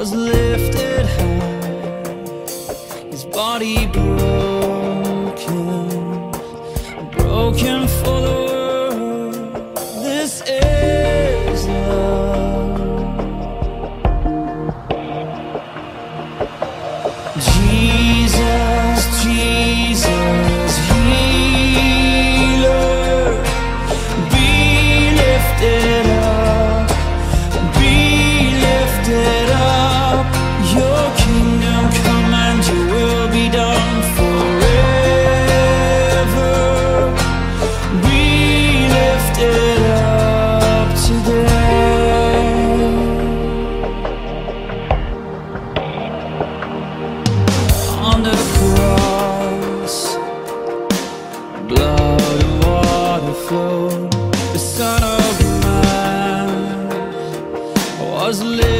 Was lifted high, his body broken, was living.